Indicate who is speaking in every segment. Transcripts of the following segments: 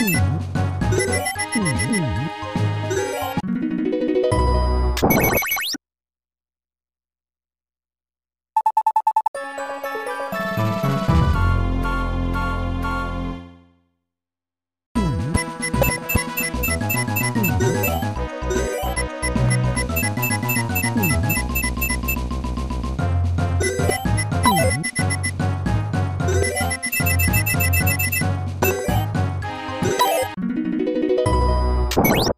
Speaker 1: Mm-hmm. Thank you.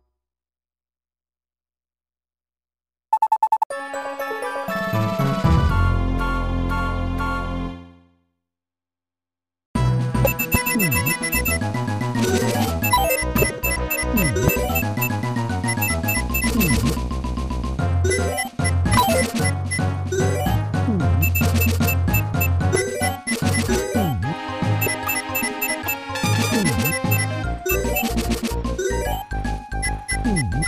Speaker 2: Uhum.